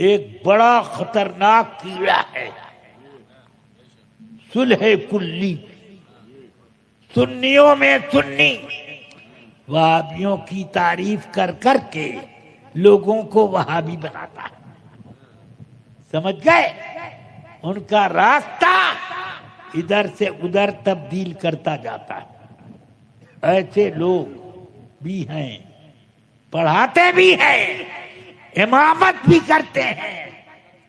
एक बड़ा खतरनाक कीड़ा है। सुलह कुल्ली। सुन्नियों में सुन्नी। वहाबियों की तारीफ़ कर कर के लोगों को वहाबी बनाता है। समझ गए? उनका रास्ता इधर से उधर तब्दील करता जाता है। ऐसे लोग भी हैं, पढ़ाते भी हैं। इमामत भी करते हैं,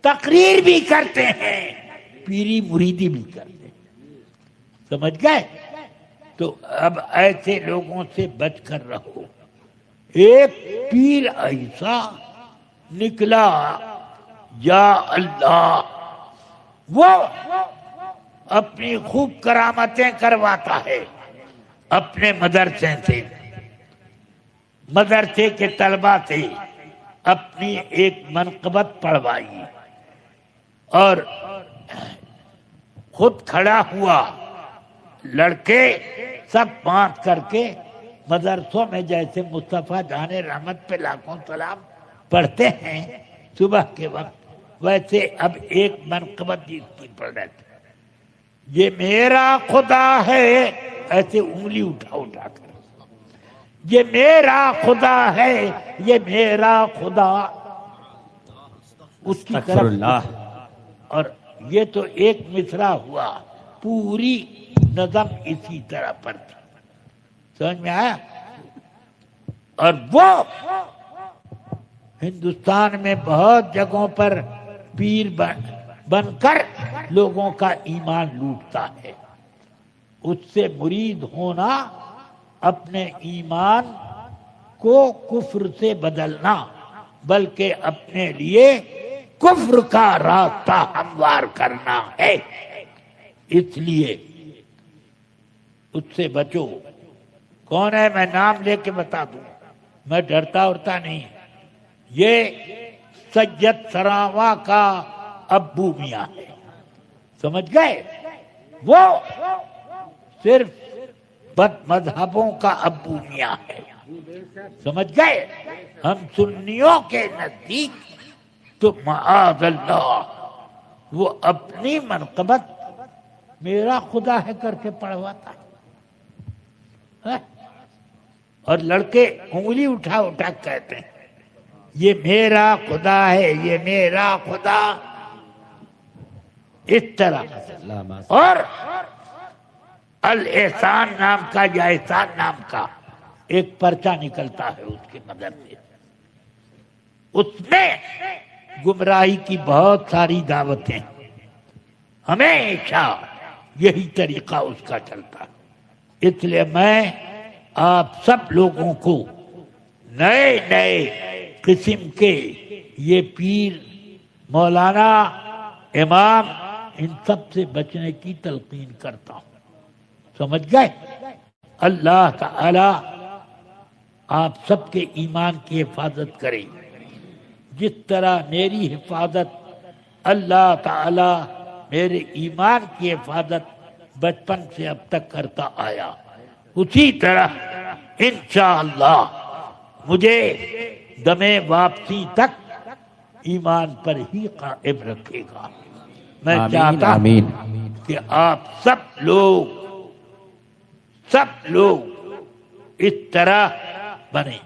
तकरीर भी करते हैं, पीरी मुरीदी भी करते हैं। समझ गए? तो अब ऐसे लोगों से बचकर रहो। एक पीर ऐसा निकला, या अल्लाह, वो अपनी खूब करामतें करवाता है, अपने मदरसे से, मदरसे के तलबा से। अपनी एक मनकबत पढ़वाई और खुद खड़ा हुआ लड़के सब बांट करके मदरसों में जैसे मुस्तफ़ा जाने रहमत पे लाखों सलाम पढ़ते हैं, सुबह के वक्त वैसे अब एक मनकबत की पढ़ रहे ये मेरा खुदा है, ऐसे उंगली उठा उठा कर ये मेरा खुदा है ये मेरा खुदा। उसकी तरफ़ और ये तो एक मिसरा हुआ पूरी नजम इसी तरह पर थी। समझ में आया? और वो हिंदुस्तान में बहुत जगहों पर पीर बन बनकर लोगों का ईमान लूटता है। उससे मुरीद होना अपने ईमान को कुफ्र से बदलना, बल्कि अपने लिए कुफ्र का रास्ता हमवार करना है। इसलिए उससे बचो। कौन है? मैं नाम लेके बता दू। मैं डरता उड़ता नहीं। ये सज्जद सरावा का अब्बू मिया है। समझ गए? वो सिर्फ़ बद मजहबों का अब्बू मियाँ है। समझ गए? हम सुन्नियों के नज़दीक तो माज वो अपनी मनकबत मेरा खुदा है करके पढ़वाता है? और लड़के उंगली उठा उठा कहते हैं, ये मेरा खुदा है, ये मेरा खुदा। इस तरह। और अल एहसान नाम का या एहसान नाम का, एक पर्चा निकलता है उसके मदद से। उसमें गुमराही की बहुत सारी दावतें। हमेशा यही तरीका उसका चलता। इसलिए मैं आप सब लोगों को नए नए किस्म के ये पीर मौलाना, इमाम, इन सबसे बचने की तलकीन करता हूँ। समझ गए? अल्लाह का ताला आप सबके ईमान की हिफाजत करे। जिस तरह मेरी हिफाजत अल्लाह ताला मेरे ईमान की हिफाजत बचपन से अब तक करता आया। उसी तरह इंशाला मुझे दमे वापसी तक ईमान पर ही कायम रखेगा। मैं चाहता हूँ कि आप सब लोग सब लोग इस तरह बने।